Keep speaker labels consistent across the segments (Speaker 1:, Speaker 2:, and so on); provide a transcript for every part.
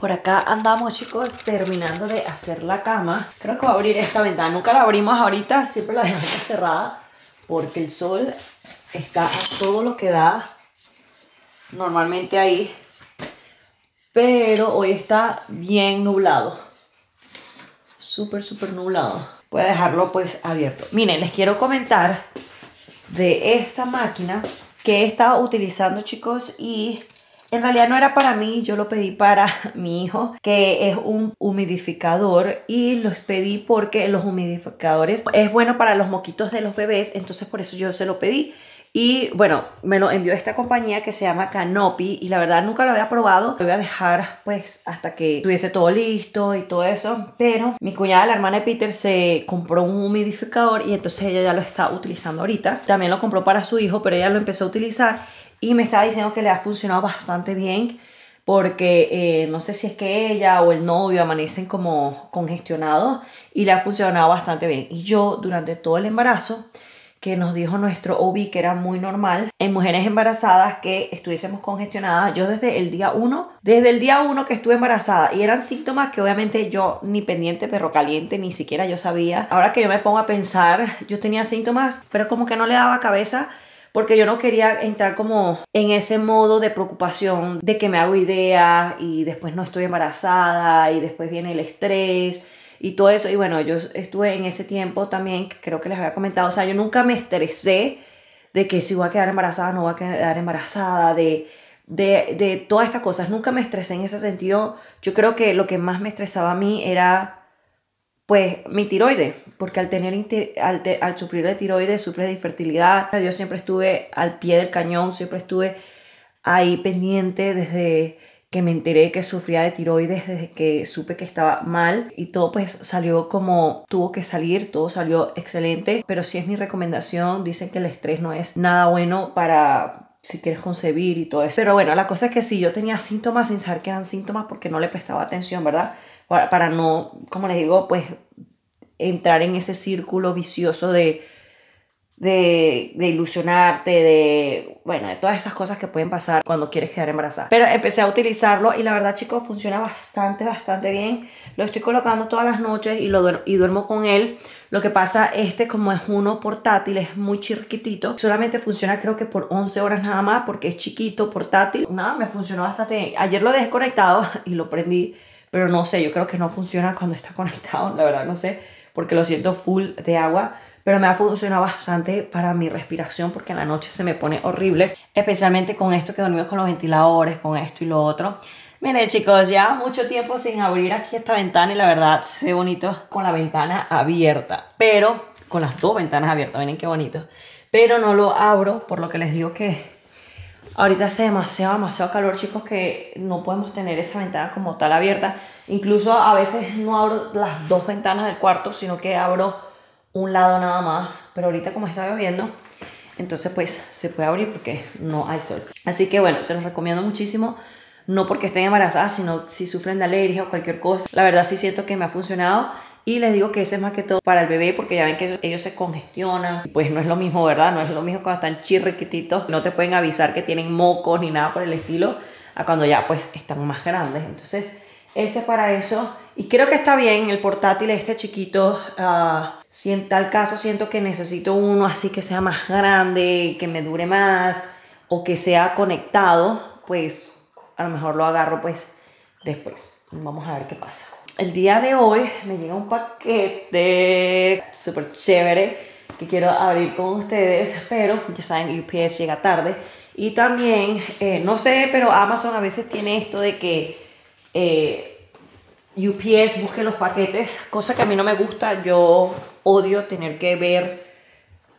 Speaker 1: Por acá andamos, chicos, terminando de hacer la cama. Creo que voy a abrir esta ventana. Nunca la abrimos ahorita, siempre la dejamos cerrada porque el sol está a todo lo que da normalmente ahí. Pero hoy está bien nublado. Súper, súper nublado. Voy a dejarlo pues abierto. Miren, les quiero comentar de esta máquina que he estado utilizando, chicos, y en realidad no era para mí, yo lo pedí para mi hijo, que es un humidificador y los pedí porque los humidificadores es bueno para los moquitos de los bebés, entonces por eso yo se lo pedí. Y bueno, me lo envió esta compañía que se llama Canopy y la verdad nunca lo había probado. Lo voy a dejar pues hasta que estuviese todo listo y todo eso. Pero mi cuñada, la hermana de Peter, se compró un humidificador y entonces ella ya lo está utilizando ahorita. También lo compró para su hijo, pero ella lo empezó a utilizar y me estaba diciendo que le ha funcionado bastante bien porque eh, no sé si es que ella o el novio amanecen como congestionados y le ha funcionado bastante bien. Y yo durante todo el embarazo que nos dijo nuestro OB que era muy normal en mujeres embarazadas que estuviésemos congestionadas. Yo desde el día 1, desde el día 1 que estuve embarazada y eran síntomas que obviamente yo ni pendiente perro caliente ni siquiera yo sabía. Ahora que yo me pongo a pensar, yo tenía síntomas, pero como que no le daba cabeza porque yo no quería entrar como en ese modo de preocupación de que me hago idea y después no estoy embarazada y después viene el estrés y todo eso. Y bueno, yo estuve en ese tiempo también, creo que les había comentado, o sea, yo nunca me estresé de que si voy a quedar embarazada, no voy a quedar embarazada, de, de, de todas estas cosas. Nunca me estresé en ese sentido. Yo creo que lo que más me estresaba a mí era pues mi tiroides, porque al, tener, al, sufrir de tiroides sufre de infertilidad. Yo siempre estuve al pie del cañón, siempre estuve ahí pendiente desde que me enteré que sufría de tiroides desde que supe que estaba mal y todo pues salió como tuvo que salir, todo salió excelente, pero sí es mi recomendación, dicen que el estrés no es nada bueno para si quieres concebir y todo eso. Pero bueno, la cosa es que sí, yo tenía síntomas sin saber que eran síntomas porque no le prestaba atención, ¿verdad? Para, no, como les digo, pues entrar en ese círculo vicioso de de, de, ilusionarte, de, bueno, de todas esas cosas que pueden pasar cuando quieres quedar embarazada. Pero empecé a utilizarlo y la verdad, chicos, funciona bastante, bastante bien. Lo estoy colocando todas las noches y, lo duermo, y duermo con él. Lo que pasa, este como es uno portátil, es muy chiquitito. Solamente funciona creo que por 11 horas nada más porque es chiquito, portátil. Nada, me funcionó bastante bien. Ayer lo dejé conectado y lo prendí, pero no sé, yo creo que no funciona cuando está conectado, la verdad, no sé, porque lo siento full de agua pero me ha funcionado bastante para mi respiración porque en la noche se me pone horrible, especialmente con esto que dormimos con los ventiladores, con esto y lo otro. Miren chicos, ya mucho tiempo sin abrir aquí esta ventana y la verdad se ve bonito con la ventana abierta, pero con las dos ventanas abiertas, miren qué bonito. Pero no lo abro por lo que les digo que ahorita hace demasiado, demasiado calor chicos que no podemos tener esa ventana como tal abierta. Incluso a veces no abro las dos ventanas del cuarto, sino que abro un lado nada más, pero ahorita como está lloviendo, entonces pues se puede abrir porque no hay sol. Así que bueno, se los recomiendo muchísimo, no porque estén embarazadas, sino si sufren de alergia o cualquier cosa. La verdad sí siento que me ha funcionado y les digo que ese es más que todo para el bebé porque ya ven que ellos se congestionan. Pues no es lo mismo, ¿verdad? No es lo mismo cuando están chirriquititos, no te pueden avisar que tienen mocos ni nada por el estilo, a cuando ya pues están más grandes. Entonces ese para eso. Y creo que está bien el portátil este chiquito. Uh, si en tal caso siento que necesito uno así que sea más grande, que me dure más o que sea conectado, pues a lo mejor lo agarro pues después. Vamos a ver qué pasa. El día de hoy me llega un paquete súper chévere que quiero abrir con ustedes, pero ya saben, UPS llega tarde. Y también, eh, no sé, pero Amazon a veces tiene esto de que eh, UPS busque los paquetes, cosa que a mí no me gusta. Yo odio tener que ver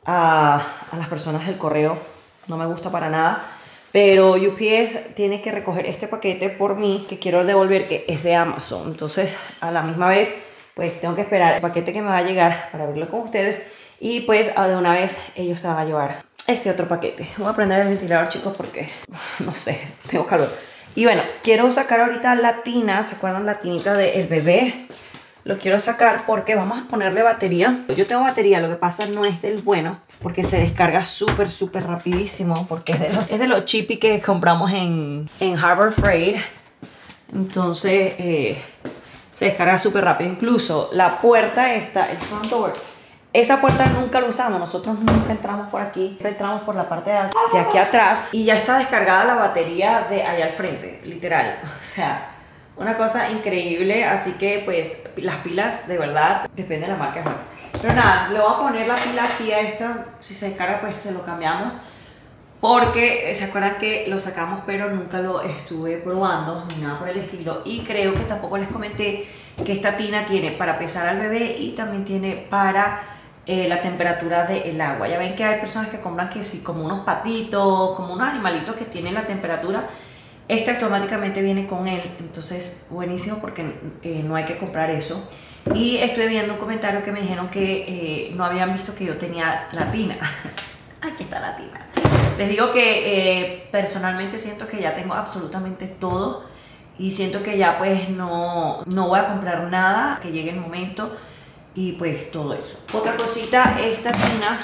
Speaker 1: a, a las personas del correo, no me gusta para nada. Pero UPS tiene que recoger este paquete por mí que quiero devolver, que es de Amazon. Entonces, a la misma vez, pues tengo que esperar el paquete que me va a llegar para verlo con ustedes. Y pues de una vez ellos se van a llevar este otro paquete. Voy a prender el ventilador, chicos, porque no sé, tengo calor. Y bueno, quiero sacar ahorita la tina, ¿se acuerdan la tinita del bebé? Lo quiero sacar porque vamos a ponerle batería. Yo tengo batería, lo que pasa no es del bueno, porque se descarga súper, súper rapidísimo, porque es de, los, es de los chippy que compramos en, en Harbor Freight. Entonces eh, se descarga súper rápido. Incluso la puerta esta, el front door, esa puerta nunca la usamos, nosotros nunca entramos por aquí, entramos por la parte de aquí atrás y ya está descargada la batería de allá al frente, literal. O sea, una cosa increíble, así que pues las pilas de verdad, depende de la marca. Pero nada, le voy a poner la pila aquí a esta, si se descarga pues se lo cambiamos. Porque se acuerdan que lo sacamos pero nunca lo estuve probando ni nada por el estilo. Y creo que tampoco les comenté que esta tina tiene para pesar al bebé y también tiene para eh, la temperatura del agua. Ya ven que hay personas que compran que sí, como unos patitos, como unos animalitos que tienen la temperatura. Este automáticamente viene con él, entonces buenísimo porque eh, no hay que comprar eso. Y estoy viendo un comentario que me dijeron que eh, no habían visto que yo tenía la tina. Aquí está la tina. Les digo que personalmente siento que ya tengo absolutamente todo y siento que ya pues no, no voy a comprar nada, que llegue el momento y pues todo eso. Otra cosita, esta tina,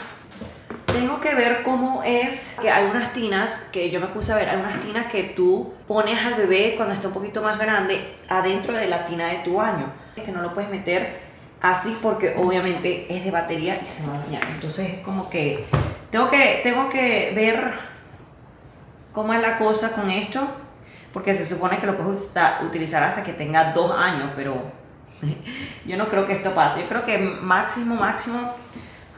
Speaker 1: tengo que ver cómo es, que hay unas tinas, que yo me puse a ver, hay unas tinas que tú pones al bebé cuando está un poquito más grande adentro de la tina de tu baño, que no lo puedes meter así porque obviamente es de batería y se va a dañar. Entonces es como que tengo que, tengo que ver cómo es la cosa con esto, porque se supone que lo puedes utilizar hasta que tenga dos años, pero Yo no creo que esto pase. Yo creo que máximo, máximo,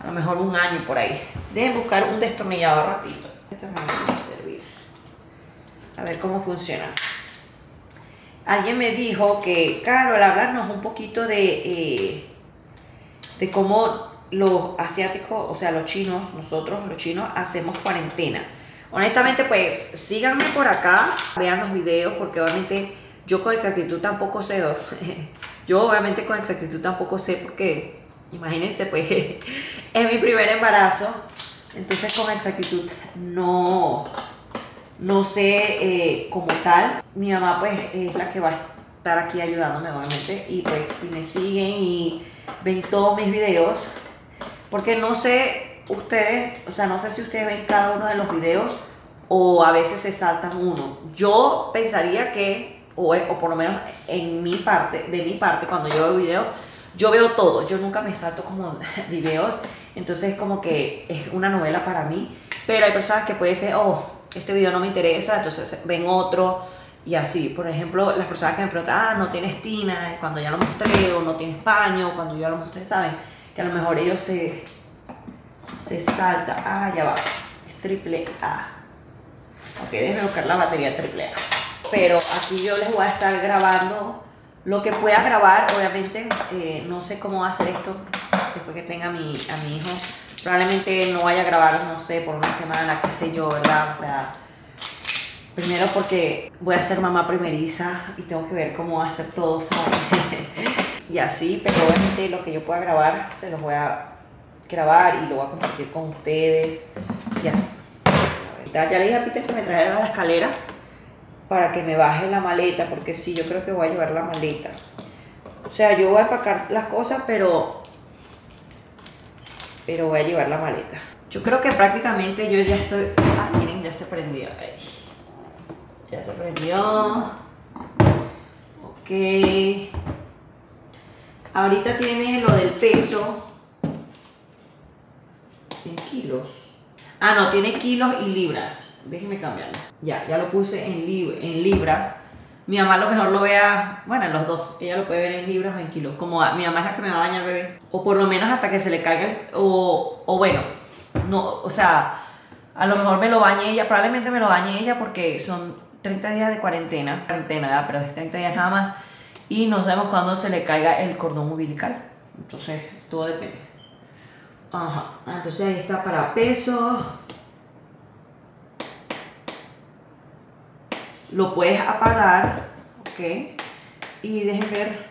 Speaker 1: a lo mejor un año por ahí. Dejen buscar un destornillador rapidito. Esto me va a servir. A ver cómo funciona. Alguien me dijo que, claro, al hablarnos un poquito de, eh, de cómo los asiáticos, o sea, los chinos, nosotros los chinos, hacemos cuarentena. Honestamente, pues síganme por acá, vean los videos, porque obviamente yo con exactitud tampoco sé Yo obviamente con exactitud tampoco sé porque, imagínense, pues es mi primer embarazo, entonces con exactitud no, no sé eh, como tal. Mi mamá pues es la que va a estar aquí ayudándome obviamente y pues si me siguen y ven todos mis videos, porque no sé ustedes, o sea, no sé si ustedes ven cada uno de los videos o a veces se saltan uno. Yo pensaría que o, o, por lo menos en mi parte, de mi parte, cuando yo veo videos, yo veo todo, yo nunca me salto como videos, entonces como que es una novela para mí, pero hay personas que pueden ser, oh, este video no me interesa, entonces ven otro y así. Por ejemplo, las personas que me preguntan, ah, no tienes tina, cuando ya lo mostré, o no tienes paño, cuando yo lo mostré, saben que a lo mejor ellos se, se salta, ah, ya va, es triple A. Ok, déjenme buscar la batería triple A pero aquí yo les voy a estar grabando lo que pueda grabar, obviamente eh, no sé cómo hacer esto después que tenga a mi, a mi hijo, probablemente no vaya a grabar, no sé, por una semana, qué sé yo, ¿verdad? O sea, primero porque voy a ser mamá primeriza y tengo que ver cómo hacer todo, ¿sabes? y así, pero obviamente lo que yo pueda grabar, se los voy a grabar y lo voy a compartir con ustedes y así. Ya le dije a Peter que me trajera la escalera para que me baje la maleta, porque sí, yo creo que voy a llevar la maleta. O sea, yo voy a empacar las cosas, pero, pero voy a llevar la maleta. Yo creo que prácticamente yo ya estoy... Ah, miren, ya se prendió. Ya se prendió. Ok. Ahorita tiene lo del peso. En kilos. Ah, no, tiene kilos y libras déjeme cambiarlo. Ya, ya lo puse en, en libras. Mi mamá a lo mejor lo vea, bueno, los dos, ella lo puede ver en libras o en kilos. Como mi mamá es la que me va a bañar bebé. O por lo menos hasta que se le caiga, o, o bueno, no, o sea, a lo mejor me lo bañe ella, probablemente me lo bañe ella porque son 30 días de cuarentena, cuarentena, pero es 30 días nada más. Y no sabemos cuándo se le caiga el cordón umbilical. Entonces, todo depende. Ajá, entonces ahí está para peso. Lo puedes apagar, ¿ok? Y dejen ver.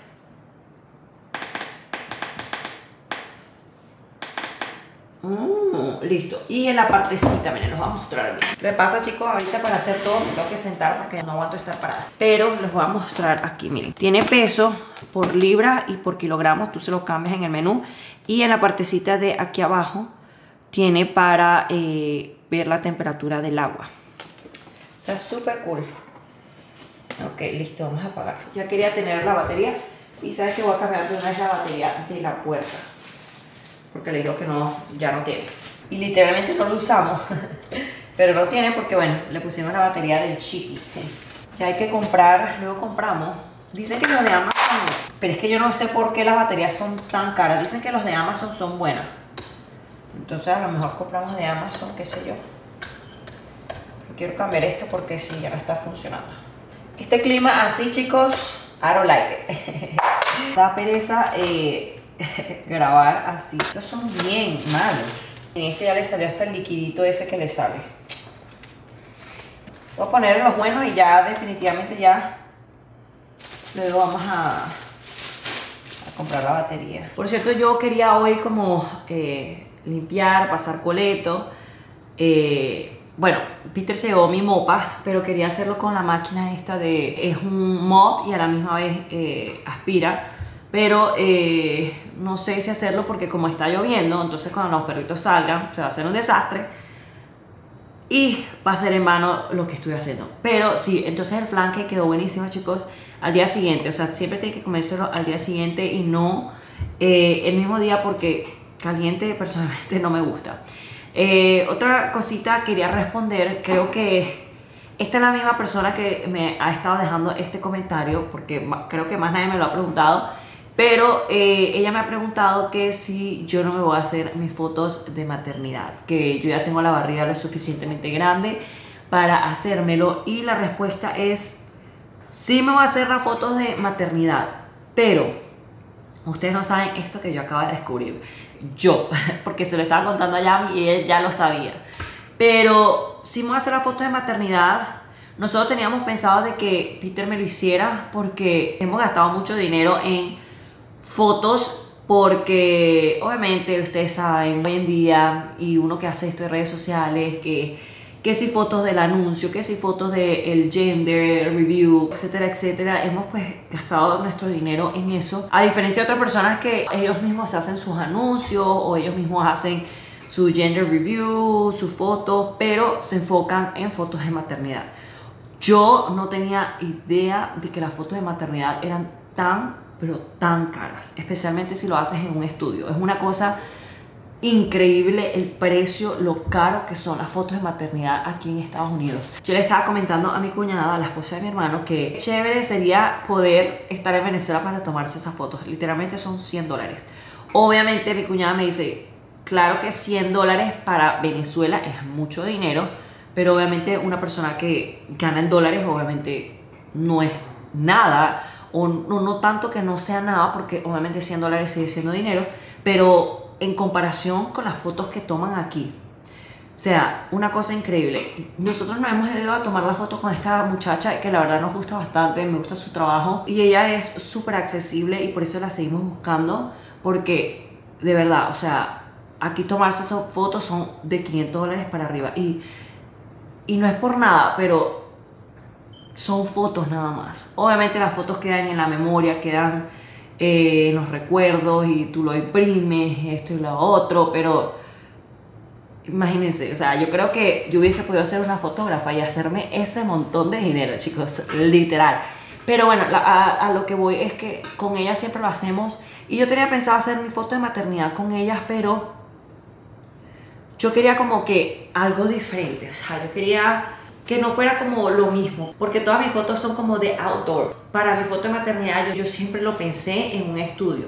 Speaker 1: Mm, listo. Y en la partecita, miren, los voy a mostrar bien. Que pasa, chicos, ahorita para hacer todo me tengo que sentar porque no aguanto estar parada. Pero les voy a mostrar aquí, miren. Tiene peso por libra y por kilogramos. Tú se lo cambias en el menú. Y en la partecita de aquí abajo tiene para eh, ver la temperatura del agua. Está súper cool. Ok, listo, vamos a apagar. Ya quería tener la batería y sabes que voy a cambiar de una vez la batería de la puerta. Porque le digo que no, ya no tiene. Y literalmente no lo usamos. Pero no tiene porque, bueno, le pusimos la batería del chiqui. Ya hay que comprar, luego compramos. Dicen que los de Amazon, pero es que yo no sé por qué las baterías son tan caras. Dicen que los de Amazon son buenas. Entonces a lo mejor compramos de Amazon, qué sé yo. quiero cambiar esto porque sí, ya no está funcionando. Este clima así, chicos, I don't like it. da pereza eh, grabar así. Estos son bien malos. En este ya le salió hasta el liquidito ese que le sale. Voy a poner los buenos y ya definitivamente ya luego vamos a, a comprar la batería. Por cierto, yo quería hoy como eh, limpiar, pasar coleto. Eh, bueno, Peter se llevó mi mopa, pero quería hacerlo con la máquina esta de... Es un mop y a la misma vez eh, aspira. Pero no sé si hacerlo porque como está lloviendo, entonces cuando los perritos salgan se va a hacer un desastre y va a ser en vano lo que estoy haciendo. Pero sí, entonces el flanque quedó buenísimo, chicos, al día siguiente. O sea, siempre tiene que comérselo al día siguiente y no eh, el mismo día porque caliente personalmente no me gusta. Eh, otra cosita quería responder, creo que esta es la misma persona que me ha estado dejando este comentario, porque creo que más nadie me lo ha preguntado pero eh, ella me ha preguntado que si yo no me voy a hacer mis fotos de maternidad, que yo ya tengo la barriga lo suficientemente grande para hacérmelo. Y la respuesta es, sí me voy a hacer las fotos de maternidad, pero ustedes no saben esto que yo acabo de descubrir. Yo, porque se lo estaba contando a Yami y él ya lo sabía. Pero me voy a hacer las fotos de maternidad. Nosotros teníamos pensado de que Peter me lo hiciera porque hemos gastado mucho dinero en fotos porque obviamente ustedes saben hoy en día y uno que hace esto en redes sociales que que si fotos del anuncio, que si fotos del gender review, etcétera, etcétera. Hemos pues gastado nuestro dinero en eso. A diferencia de otras personas que ellos mismos hacen sus anuncios o ellos mismos hacen su gender review, sus fotos, pero se enfocan en fotos de maternidad. Yo no tenía idea de que las fotos de maternidad eran tan pero tan caras, especialmente si lo haces en un estudio. Es una cosa increíble el precio, lo caro que son las fotos de maternidad aquí en Estados Unidos. Yo le estaba comentando a mi cuñada, a la esposa de mi hermano, que chévere sería poder estar en Venezuela para tomarse esas fotos. Literalmente son 100 dólares. Obviamente mi cuñada me dice, claro que 100 dólares para Venezuela es mucho dinero, pero obviamente una persona que gana en dólares obviamente no es nada o no, no tanto que no sea nada, porque obviamente 100 dólares sigue siendo dinero, pero en comparación con las fotos que toman aquí. O sea, una cosa increíble. Nosotros nos hemos ido a tomar la foto con esta muchacha que la verdad nos gusta bastante, me gusta su trabajo y ella es súper accesible y por eso la seguimos buscando porque de verdad, o sea, aquí tomarse esas fotos son de 500 dólares para arriba y, y no es por nada, pero son fotos nada más. Obviamente las fotos quedan en la memoria, quedan eh, los recuerdos y tú lo imprimes, esto y lo otro, pero imagínense, o sea, yo creo que yo hubiese podido ser una fotógrafa y hacerme ese montón de dinero, chicos, literal. Pero bueno, a, lo que voy es que con ella siempre lo hacemos y yo tenía pensado hacer mi foto de maternidad con ellas, pero yo quería como que algo diferente, o sea, yo quería que no fuera como lo mismo, porque todas mis fotos son como de outdoor. Para mi foto de maternidad yo, yo siempre lo pensé en un estudio.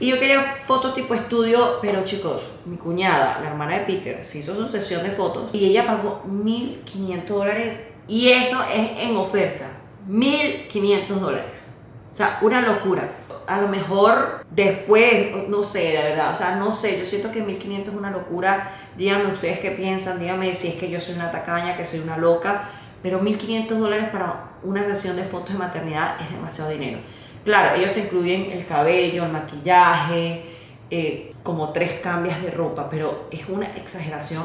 Speaker 1: Y yo quería fotos tipo estudio, pero chicos, mi cuñada, la hermana de Peter, se hizo su sesión de fotos y ella pagó 1.500 dólares y eso es en oferta, 1.500 dólares. O sea, una locura. A lo mejor después, no sé, de verdad, o sea, no sé, yo siento que 1.500 es una locura Díganme ustedes qué piensan, díganme si es que yo soy una tacaña, que soy una loca, pero 1.500 dólares para una sesión de fotos de maternidad es demasiado dinero. Claro, ellos te incluyen el cabello, el maquillaje, eh, como tres cambios de ropa, pero es una exageración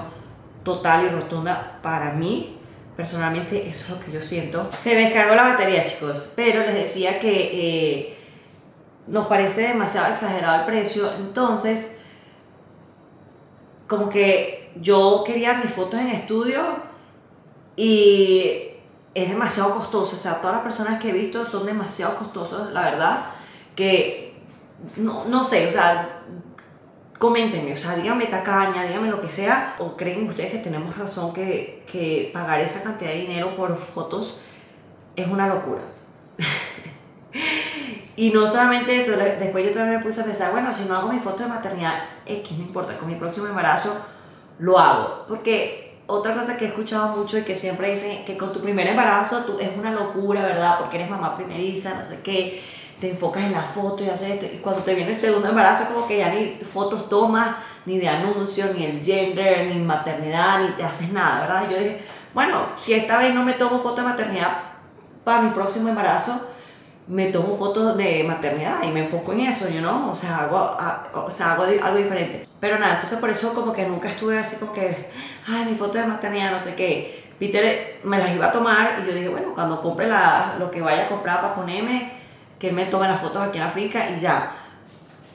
Speaker 1: total y rotunda para mí. Personalmente eso es lo que yo siento. Se me descargó la batería, chicos, pero les decía que eh, nos parece demasiado exagerado el precio, entonces como que yo quería mis fotos en estudio y es demasiado costoso. O sea, todas las personas que he visto son demasiado costosos, la verdad. Que no, no sé, o sea, coméntenme, o sea, díganme tacaña, díganme lo que sea, o creen ustedes que tenemos razón que, que pagar esa cantidad de dinero por fotos es una locura. y no solamente eso, después yo también me puse a pensar, bueno, si no hago mi foto de maternidad, X, no importa, con mi próximo embarazo lo hago. Porque otra cosa que he escuchado mucho y que siempre dicen que con tu primer embarazo tú, es una locura, ¿verdad? Porque eres mamá primeriza, no sé qué te enfocas en la foto y haces esto. Y cuando te viene el segundo embarazo, como que ya ni fotos tomas, ni de anuncio, ni el gender, ni maternidad, ni te haces nada, ¿verdad? Yo dije, bueno, si esta vez no me tomo foto de maternidad para mi próximo embarazo, me tomo fotos de maternidad y me enfoco en eso, yo no, o sea, hago, o sea, hago algo diferente. Pero nada, entonces por eso como que nunca estuve así como que, ay, mi foto de maternidad, no sé qué. Peter me las iba a tomar y yo dije, bueno, cuando compre la, lo que vaya a comprar para ponerme, que me tome las fotos aquí en la finca y ya.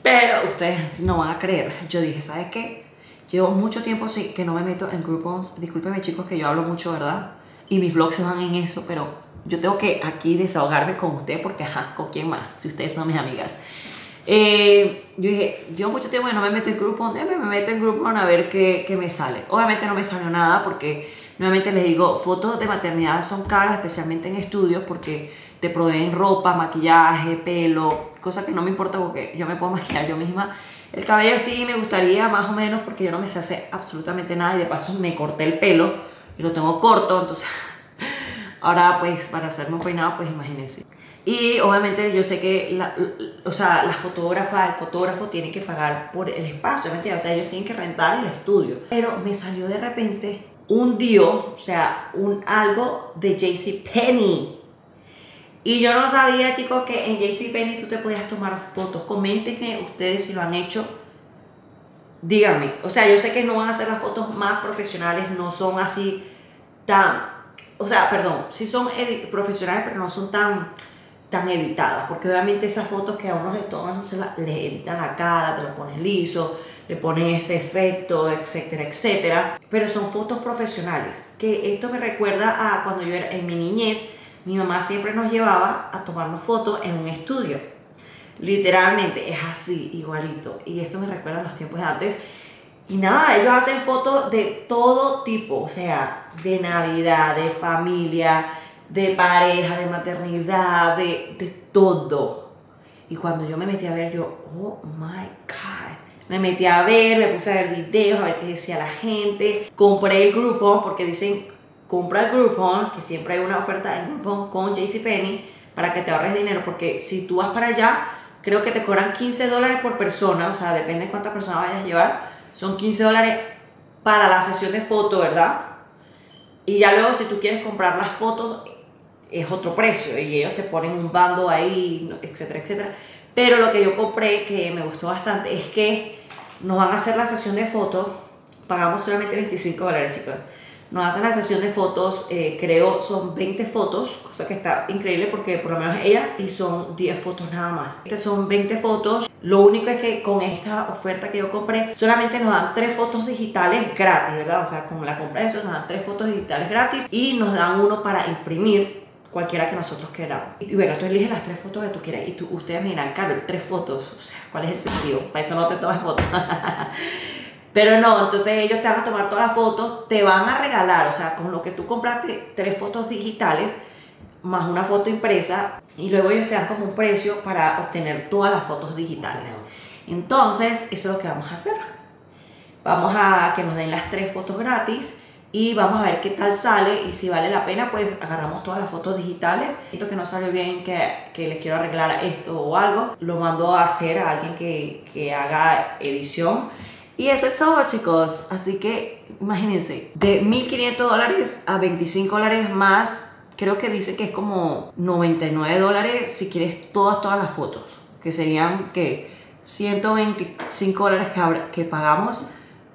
Speaker 1: Pero ustedes no van a creer. Yo dije, ¿sabes qué? Llevo mucho tiempo sí, que no me meto en Groupons. Discúlpeme chicos que yo hablo mucho, ¿verdad? Y mis vlogs se van en eso, pero yo tengo que aquí desahogarme con ustedes porque, ajá, ¿con quién más? Si ustedes son mis amigas. Eh, yo dije, yo mucho tiempo no me meto en Groupon, déjame me meto en Groupon a ver qué, qué me sale. Obviamente no me salió nada porque, nuevamente les digo, fotos de maternidad son caras, especialmente en estudios, porque te proveen ropa, maquillaje, pelo, cosa que no me importa porque yo me puedo maquillar yo misma. El cabello sí me gustaría más o menos porque yo no me sé hacer absolutamente nada y de paso me corté el pelo y lo tengo corto, entonces ahora pues para hacerme un peinado pues imagínense. Y obviamente yo sé que la, o sea, la fotógrafa, el fotógrafo tiene que pagar por el espacio, ¿me O sea, ellos tienen que rentar el estudio. Pero me salió de repente un dio, o sea, un algo de JC Penny y yo no sabía, chicos, que en JCPenney tú te podías tomar fotos. Coméntenme ustedes si lo han hecho. Díganme. O sea, yo sé que no van a ser las fotos más profesionales, no son así tan... O sea, perdón, sí son profesionales, pero no son tan, tan editadas. Porque obviamente esas fotos que a uno le toman, no se la, le editan la cara, te lo pones liso, le pones ese efecto, etcétera, etcétera. Pero son fotos profesionales. Que esto me recuerda a cuando yo era en mi niñez mi mamá siempre nos llevaba a tomarnos fotos en un estudio. Literalmente, es así, igualito. Y esto me recuerda a los tiempos de antes. Y nada, ellos hacen fotos de todo tipo, o sea, de Navidad, de familia, de pareja, de maternidad, de, de todo. Y cuando yo me metí a ver, yo, oh my God. Me metí a ver, me puse a ver videos, a ver qué decía la gente. Compré el grupo porque dicen compra el Groupon, que siempre hay una oferta en Groupon con JCPenney para que te ahorres dinero, porque si tú vas para allá, creo que te cobran 15 dólares por persona, o sea, depende de cuántas personas vayas a llevar, son 15 dólares para la sesión de foto, ¿verdad? Y ya luego si tú quieres comprar las fotos, es otro precio y ellos te ponen un bando ahí, etcétera, etcétera. Pero lo que yo compré, que me gustó bastante, es que nos van a hacer la sesión de fotos, pagamos solamente 25 dólares, chicos nos hacen la sesión de fotos, eh, creo son 20 fotos, cosa que está increíble porque por lo menos ella y son 10 fotos nada más. Estas son 20 fotos, lo único es que con esta oferta que yo compré solamente nos dan 3 fotos digitales gratis, ¿verdad? O sea, con la compra de eso nos dan 3 fotos digitales gratis y nos dan uno para imprimir cualquiera que nosotros queramos. Y bueno, tú eliges las tres fotos que tú quieras y tú, ustedes me dirán, Carlos, tres fotos, o sea, ¿cuál es el sentido? Para eso no te tomas fotos. Pero no, entonces ellos te van a tomar todas las fotos, te van a regalar, o sea, con lo que tú compraste tres fotos digitales más una foto impresa y luego ellos te dan como un precio para obtener todas las fotos digitales. Entonces, eso es lo que vamos a hacer. Vamos a que nos den las tres fotos gratis y vamos a ver qué tal sale y si vale la pena, pues agarramos todas las fotos digitales. Esto que no sale bien, que, que les quiero arreglar esto o algo, lo mando a hacer a alguien que, que haga edición y eso es todo, chicos. Así que imagínense, de 1.500 dólares a 25 dólares más, creo que dice que es como 99 dólares si quieres todas, todas las fotos. Que serían que 125 dólares que, que pagamos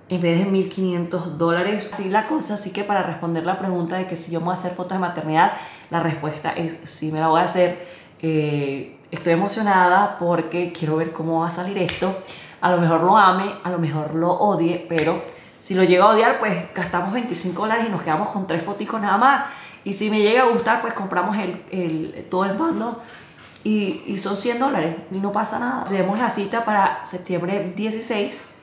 Speaker 1: en vez de 1.500 dólares. Así la cosa, así que para responder la pregunta de que si yo me voy a hacer fotos de maternidad, la respuesta es sí me la voy a hacer. Eh, estoy emocionada porque quiero ver cómo va a salir esto a lo mejor lo ame, a lo mejor lo odie, pero si lo llega a odiar, pues gastamos 25 dólares y nos quedamos con tres fotos nada más Y si me llega a gustar, pues compramos el, el, todo el mando y, y, son 100 dólares y no pasa nada. Tenemos la cita para septiembre 16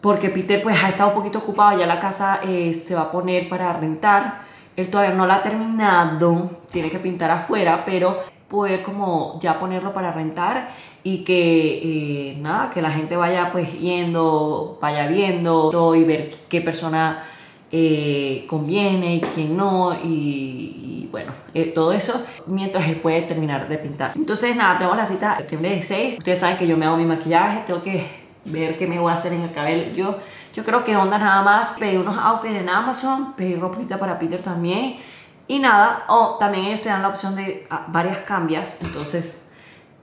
Speaker 1: porque Peter pues ha estado un poquito ocupado, ya la casa eh, se va a poner para rentar. Él todavía no la ha terminado, tiene que pintar afuera, pero poder como ya ponerlo para rentar y que eh, nada, que la gente vaya pues yendo, vaya viendo y ver qué persona eh, conviene y quién no y, bueno, todo eso mientras él puede terminar de pintar. Entonces nada, tenemos la cita septiembre 16. Ustedes saben que yo me hago mi maquillaje, tengo que ver qué me voy a hacer en el cabello. Yo, yo creo que onda nada más pedir unos outfits en Amazon, pedir ropita para Peter también. Y nada, o también ellos te dan la opción de ah, varias cambias. Entonces,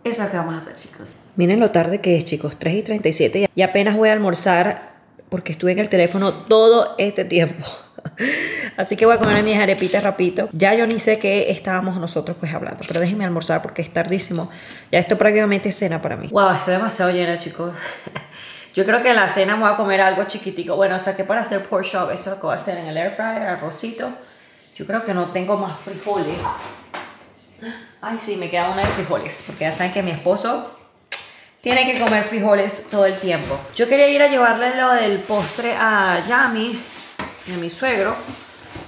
Speaker 1: eso es lo que vamos a hacer, chicos. Miren lo tarde que es, chicos, 3 y 37. Y apenas voy a almorzar porque estuve en el teléfono todo este tiempo. Así que voy a comer mis arepitas rapidito. Ya yo ni sé qué estábamos nosotros pues hablando, pero déjenme almorzar porque es tardísimo. Ya esto prácticamente es cena para mí. Wow, estoy demasiado llena, chicos. Yo creo que en la cena me voy a comer algo chiquitico. Bueno, que para hacer pork chop, eso es lo que voy a hacer en el air fryer, arrocito. Yo creo que no tengo más frijoles. Ay, sí, me queda una de frijoles, porque ya saben que mi esposo tiene que comer frijoles todo el tiempo. Yo quería ir a llevarle lo del postre a Yami, a mi suegro,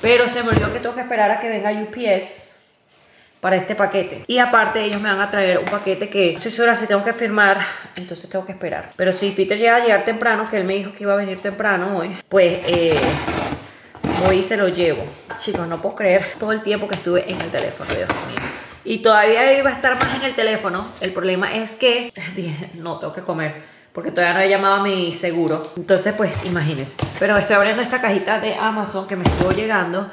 Speaker 1: pero se me olvidó que tengo que esperar a que venga UPS para este paquete. Y aparte ellos me van a traer un paquete que estoy segura si tengo que firmar, entonces tengo que esperar. Pero si Peter llega a llegar temprano, que él me dijo que iba a venir temprano hoy, pues eh, voy y se lo llevo. Chicos, no puedo creer todo el tiempo que estuve en el teléfono, Dios mío. Y todavía iba a estar más en el teléfono. El problema es que dije, no, tengo que comer porque todavía no he llamado a mi seguro. Entonces, pues imagínense. Pero estoy abriendo esta cajita de Amazon que me estuvo llegando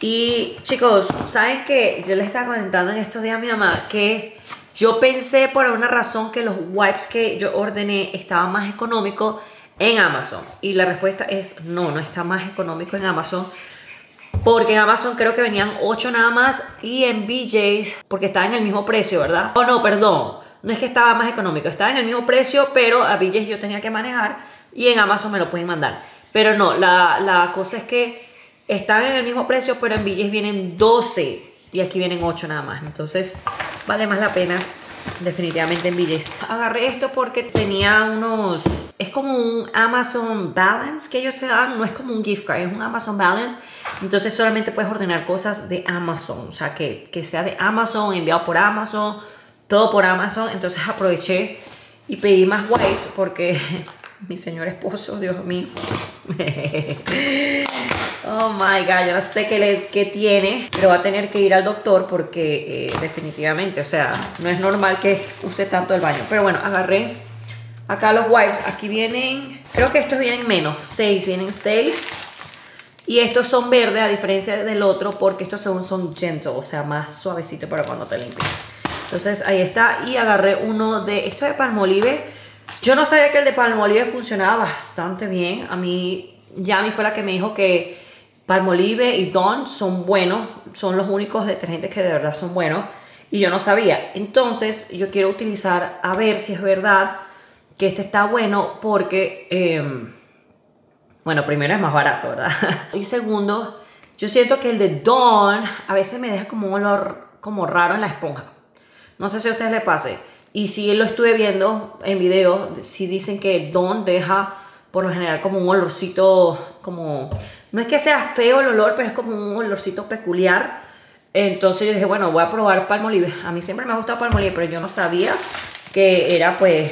Speaker 1: y chicos, ¿saben que Yo les estaba comentando en estos días a mi mamá que yo pensé por alguna razón que los wipes que yo ordené estaban más económicos en Amazon. Y la respuesta es no, no está más económico en Amazon. Porque en Amazon creo que venían 8 nada más y en BJ's, porque estaba en el mismo precio, ¿verdad? Oh, no, perdón. No es que estaba más económico, estaba en el mismo precio, pero a BJ's yo tenía que manejar y en Amazon me lo pueden mandar. Pero no, la, la cosa es que están en el mismo precio, pero en BJ's vienen 12 y aquí vienen 8 nada más. Entonces vale más la pena definitivamente en. Agarré esto porque tenía unos... Es como un Amazon Balance que ellos te dan, no es como un gift card, es un Amazon Balance. Entonces solamente puedes ordenar cosas de Amazon, o sea, que, que sea de Amazon, enviado por Amazon, todo por Amazon. Entonces aproveché y pedí más wipes porque mi señor esposo, Dios mío. Oh my god, yo no sé qué, le, qué tiene, pero va a tener que ir al doctor porque eh, definitivamente, o sea, no es normal que use tanto el baño. Pero bueno, agarré acá los wipes. Aquí vienen, creo que estos vienen menos, 6, vienen 6. Y estos son verdes a diferencia del otro porque estos según son gentle, o sea, más suavecito para cuando te limpies. Entonces ahí está. Y agarré uno de, esto de palmolive. Yo no sabía que el de palmolive funcionaba bastante bien. A mí, Yami fue la que me dijo que Palmolive y Dawn son buenos, son los únicos detergentes que de verdad son buenos y yo no sabía. Entonces yo quiero utilizar a ver si es verdad que este está bueno porque, em, bueno, primero es más barato, ¿verdad? y segundo, yo siento que el de Dawn a veces me deja como un olor como raro en la esponja. No sé si a ustedes les pase. Y si lo estuve viendo en video, si dicen que el Dawn deja por lo general como un olorcito como no es que sea feo el olor, pero es como un olorcito peculiar. Entonces yo dije, bueno, voy a probar palmolive. A mí siempre me ha gustado palmolive, pero yo no sabía que era pues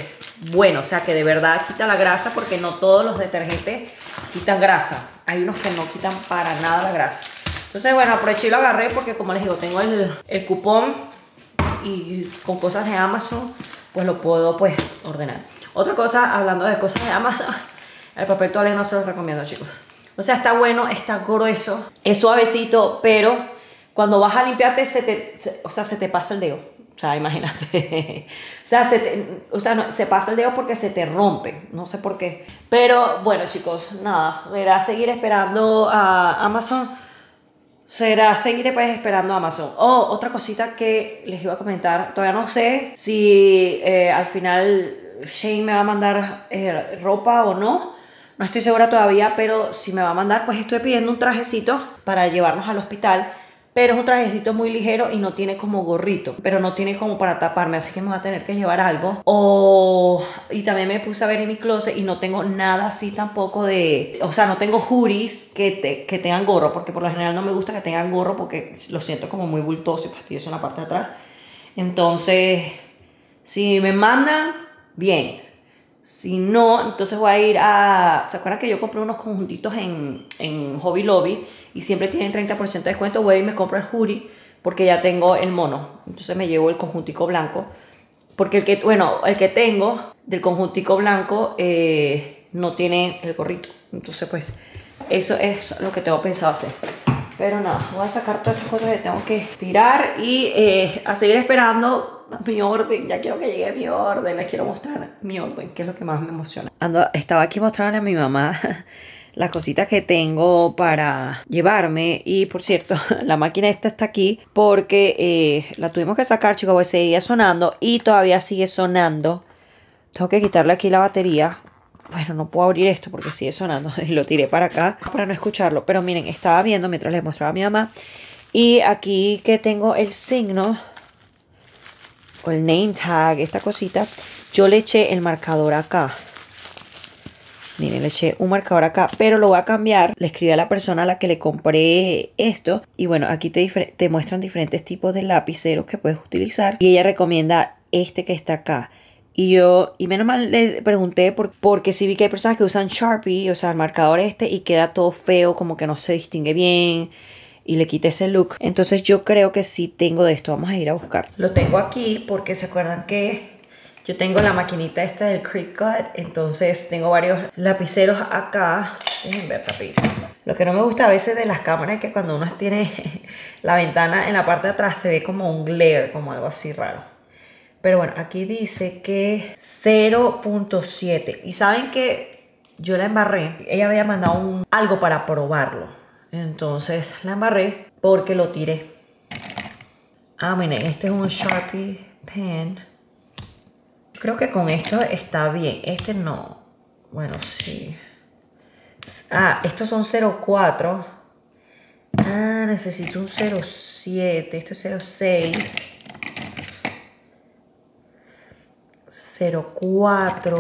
Speaker 1: bueno, o sea que de verdad quita la grasa porque no todos los detergentes quitan grasa. Hay unos que no quitan para nada la grasa. Entonces bueno, aproveché y lo agarré porque como les digo, tengo el, el cupón y con cosas de Amazon pues lo puedo pues ordenar. Otra cosa, hablando de cosas de Amazon, el papel toalé no se los recomiendo chicos. O sea, está bueno, está grueso, es suavecito, pero cuando vas a limpiarte, se te, o sea, se te pasa el dedo. O sea, imagínate. o sea, se, o sea se pasa el dedo porque se te rompe. No sé por qué. Pero bueno, chicos, nada. Será seguir esperando a Amazon. Será seguir pues, esperando a Amazon. Oh, otra cosita que les iba a comentar. Todavía no sé si eh, al final Shane me va a mandar eh, ropa o no. No estoy segura todavía, pero si me va a mandar, pues estoy pidiendo un trajecito para llevarnos al hospital pero es un trajecito muy ligero y no tiene como gorrito, pero no tiene como para taparme, así que me voy a tener que llevar algo. O, y también me puse a ver en mi closet y no tengo nada así tampoco de, o sea, no tengo hoodies que, que tengan gorro, porque por lo general no me gusta que tengan gorro porque lo siento como muy bultoso y fastidioso en la parte de atrás. Entonces, si me mandan, bien. Si no, entonces voy a ir a... ¿Se acuerdan que yo compré unos conjuntitos en, en Hobby Lobby y siempre tienen 30% de descuento? Voy y me compro el hoodie porque ya tengo el mono. Entonces me llevo el conjuntico blanco. Porque el que, bueno, el que tengo del conjuntico blanco eh, no tiene el gorrito. Entonces pues eso es lo que tengo pensado hacer. Pero nada, voy a sacar todas estas cosas que tengo que tirar y eh, a seguir esperando mi orden, ya quiero que llegue mi orden, les quiero mostrar mi orden, que es lo que más me emociona. Ando, estaba aquí mostrándole a mi mamá las cositas que tengo para llevarme. Y por cierto la máquina esta está aquí porque eh, la tuvimos que sacar chicos porque seguía sonando y todavía sigue sonando. Tengo que quitarle aquí la batería. Bueno no puedo abrir esto porque sigue sonando lo tiré para acá para no escucharlo. Pero miren estaba viendo mientras les mostraba a mi mamá. Y aquí que tengo el signo o el name tag, esta cosita, yo le eché el marcador acá. Miren, le eché un marcador acá, pero lo voy a cambiar. Le escribí a la persona a la que le compré esto. Y bueno, aquí te, muestran diferentes tipos de lapiceros que puedes utilizar. Y ella recomienda este que está acá. Y yo, y menos mal le pregunté por, porque sí vi que hay personas que usan Sharpie, o sea, el marcador este, y queda todo feo, como que no se distingue bien y le quité ese look. Entonces yo creo que sí tengo de esto. Vamos a ir a buscar. Lo tengo aquí porque se acuerdan que yo tengo la maquinita esta del Cricut. Entonces tengo varios lapiceros acá. Déjenme ver rapidito. Lo que no me gusta a veces de las cámaras es que cuando uno tiene la ventana en la parte de atrás se ve como un glare, como algo así raro. Pero bueno, aquí dice que 0.7. Y saben que yo la embarré. Ella había mandado un, algo para probarlo entonces la embarré porque lo tiré. Ah, miren, este es un Sharpie pen. Creo que con esto está bien. Este no. Bueno, sí. Ah, estos son 04. Ah, necesito un 07. Este es 06. 04.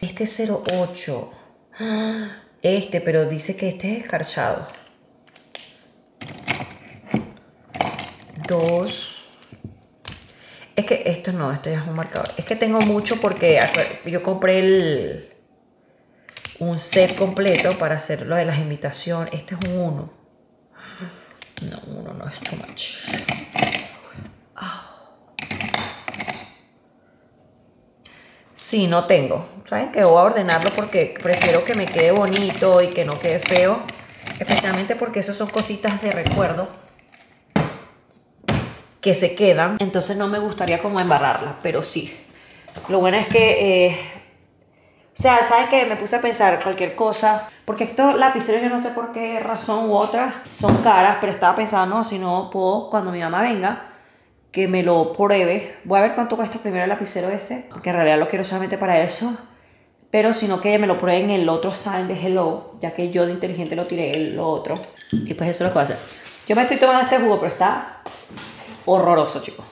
Speaker 1: Este es 08. Ah, este, pero dice que este es escarchado. Dos. Es que esto no, esto ya es un marcador. Es que tengo mucho porque yo compré el, un set completo para hacer lo de las imitaciones. Este es un 1. No, uno no es too much. No tengo. ¿Saben que voy a ordenarlo porque prefiero que me quede bonito y que no quede feo? Especialmente porque esas son cositas de recuerdo que se quedan. Entonces no me gustaría como embarrarlas, pero sí. Lo bueno es que... Eh, o sea, ¿saben que Me puse a pensar cualquier cosa. Porque estos lapiceros, yo no sé por qué razón u otra, son caras. Pero estaba pensando, si no puedo, cuando mi mamá venga, que me lo pruebe. Voy a ver cuánto cuesta primero el lapicero ese, que en realidad lo quiero solamente para eso. Pero sino que me lo pruebe en el otro sign de Hello, ya que yo de inteligente lo tiré el otro. Y pues eso es lo que voy a hacer. Yo me estoy tomando este jugo, pero está horroroso, chicos.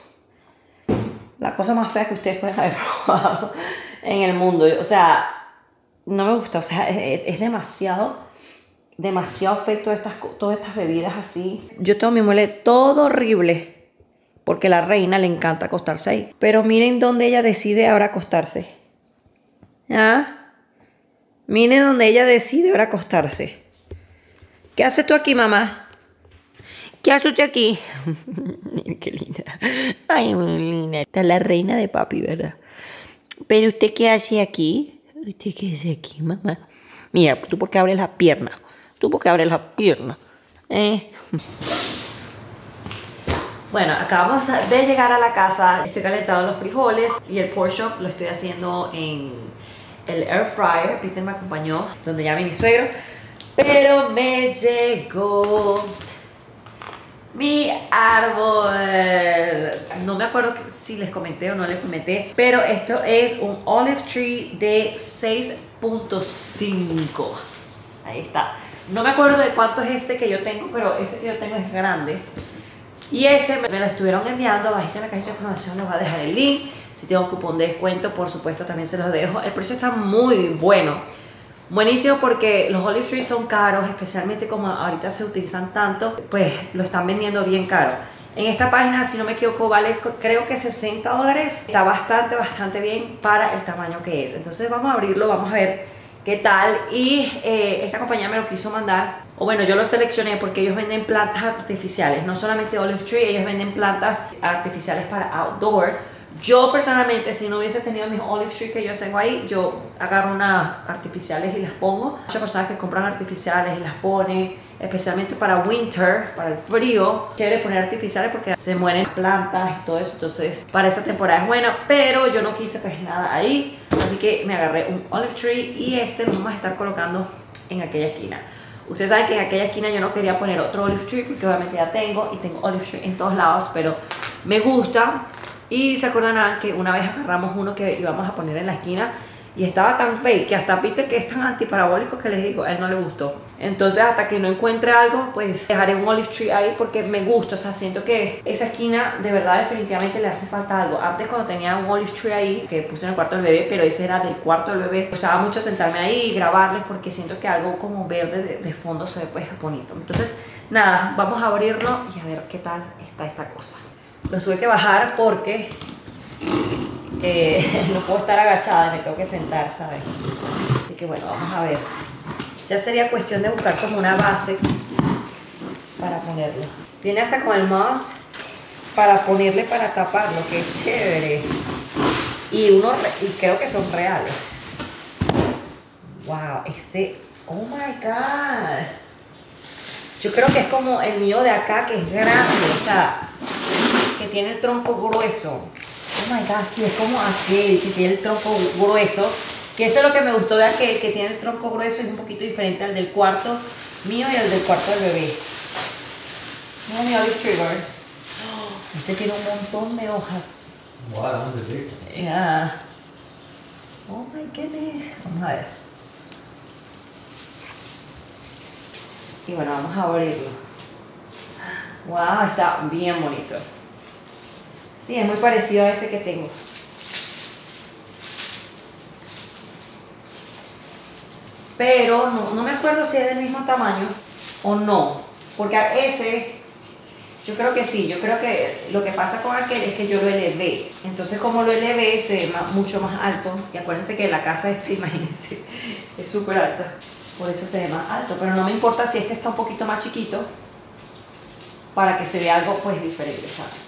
Speaker 1: La cosa más fea que ustedes pueden haber probado en el mundo. O sea, no me gusta. O sea, es, demasiado, demasiado efecto de estas, todas estas bebidas así. Yo tengo mi muele todo horrible porque la reina le encanta acostarse ahí. Pero miren dónde ella decide ahora acostarse. ¿Ah? Miren dónde ella decide ahora acostarse. ¿Qué haces tú aquí, mamá? ¿Qué hace usted aquí? qué linda. Ay, muy linda. Está la reina de papi, ¿verdad? Pero usted qué hace aquí? ¿Usted qué hace aquí, mamá? Mira, tú por qué abres la pierna. Tú por qué abres la pierna. ¿Eh? Bueno, acabamos de llegar a la casa, estoy calentando los frijoles y el pork lo estoy haciendo en el air fryer. Peter me acompañó, donde ya vi mi suegro. Pero me llegó mi árbol. No me acuerdo si les comenté o no les comenté, pero esto es un olive tree de 6.5. Ahí está. No me acuerdo de cuánto es este que yo tengo, pero ese que yo tengo es grande. Y este me lo estuvieron enviando, bajito en la cajita de información les voy a dejar el link. Si tengo un cupón de descuento, por supuesto, también se los dejo. El precio está muy bueno. Buenísimo porque los olive trees son caros, especialmente como ahorita se utilizan tanto, pues lo están vendiendo bien caro. En esta página, si no me equivoco, vale creo que 60 dólares. Está bastante, bastante bien para el tamaño que es. Entonces vamos a abrirlo, vamos a ver qué tal. Y eh, esta compañía me lo quiso mandar, o bueno, yo lo seleccioné porque ellos venden plantas artificiales, no solamente olive tree, ellos venden plantas artificiales para outdoor yo personalmente, si no hubiese tenido mis olive trees que yo tengo ahí, yo agarro unas artificiales y las pongo. Muchas personas que compran artificiales y las ponen, especialmente para winter, para el frío. Chévere poner artificiales porque se mueren plantas y todo eso. Entonces, para esa temporada es buena, pero yo no quise pues nada ahí. Así que me agarré un olive tree y este lo vamos a estar colocando en aquella esquina. Ustedes saben que en aquella esquina yo no quería poner otro olive tree porque obviamente ya tengo y tengo olive tree en todos lados, pero me gusta y se acordarán que una vez agarramos uno que íbamos a poner en la esquina y estaba tan fake que hasta Peter que es tan antiparabólico que les digo, a él no le gustó. Entonces hasta que no encuentre algo, pues dejaré un olive tree ahí porque me gusta, o sea, siento que esa esquina de verdad definitivamente le hace falta algo. Antes cuando tenía un olive tree ahí, que puse en el cuarto del bebé, pero ese era del cuarto del bebé, gustaba mucho sentarme ahí y grabarles porque siento que algo como verde de, de fondo se ve pues bonito. Entonces, nada, vamos a abrirlo y a ver qué tal está esta cosa. Lo tuve que bajar porque eh, no puedo estar agachada, me tengo que sentar, ¿sabes? Así que bueno, vamos a ver. Ya sería cuestión de buscar como una base para ponerlo. Viene hasta con el mouse para ponerle para taparlo, qué chévere. Y uno, y creo que son reales. Wow, este, oh my god. Yo creo que es como el mío de acá, que es grande, o sea, tiene el tronco grueso. Oh my god, sí, es como aquel que tiene el tronco grueso. Que eso es lo que me gustó de aquel, que tiene el tronco grueso, es un poquito diferente al del cuarto mío y al del cuarto del bebé. Mira mi olive triggers. Este tiene un montón de hojas.
Speaker 2: Wow, that one's a big one.
Speaker 1: Yeah. Oh my goodness. Vamos a ver. Y bueno, vamos a abrirlo. Wow, está bien bonito. Sí, es muy parecido a ese que tengo. Pero no, me acuerdo si es del mismo tamaño o no. Porque a ese, yo creo que sí. Yo creo que lo que pasa con aquel es que yo lo elevé. Entonces como lo elevé, se ve mucho más alto. Y acuérdense que la casa esta, imagínense, es súper alta. Por eso se ve más alto. Pero no me importa si este está un poquito más chiquito. Para que se vea algo pues diferente, ¿sabes?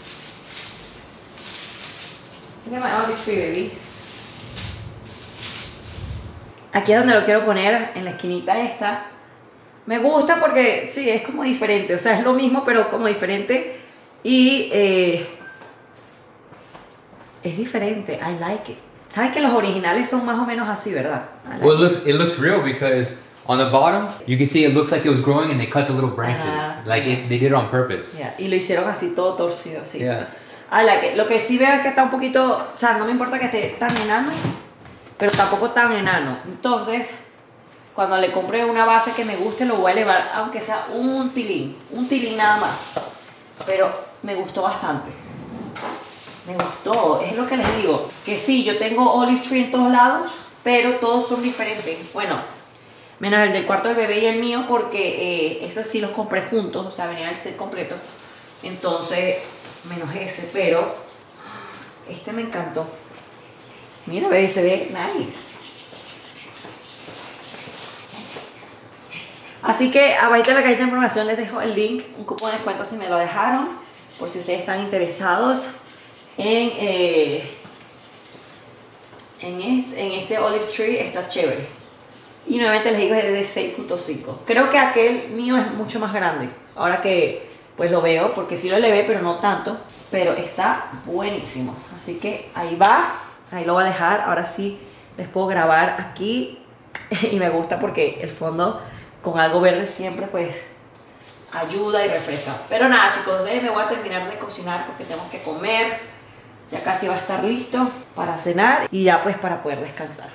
Speaker 1: Look at my olive tree, baby. Aquí es donde lo quiero poner, en la esquinita esta. Me gusta porque, sí, es como diferente. O sea, es lo mismo, pero como diferente. Y eh, es diferente. I like it. ¿Sabes que los originales son más o menos así, verdad? Like
Speaker 2: Well, it looks it looks real because on the bottom you can see it looks like it was growing and they cut the little branches
Speaker 1: Ajá.
Speaker 2: like it, they did it on purpose.
Speaker 1: Yeah, Y lo hicieron así todo torcido, así.
Speaker 2: Yeah.
Speaker 1: It. Lo que sí veo es que está un poquito, o sea, no me importa que esté tan enano, pero tampoco tan enano. Entonces, cuando le compre una base que me guste, lo voy a elevar, aunque sea un tilín, un tilín nada más. Pero me gustó bastante. Me gustó, es lo que les digo. Que sí, yo tengo olive tree en todos lados, pero todos son diferentes. Bueno, menos el del cuarto del bebé y el mío, porque eh, esos sí los compré juntos, o sea, venían el set completo. Entonces, menos ese, pero este me encantó. Mira, ve, se ve nice. Así que abajo en la cajita de información les dejo el link, un cupón de descuento si me lo dejaron, por si ustedes están interesados en, eh, en, este, en este olive tree, está chévere. Y nuevamente les digo es de 6.5. Creo que aquel mío es mucho más grande. Ahora que pues lo veo, porque sí lo elevé, pero no tanto. Pero está buenísimo. Así que ahí va. Ahí lo voy a dejar. Ahora sí les puedo grabar aquí. Y me gusta porque el fondo con algo verde siempre pues ayuda y refresca. Pero nada chicos, déjenme voy a terminar de cocinar porque tengo que comer. Ya casi va a estar listo para cenar y ya pues para poder descansar.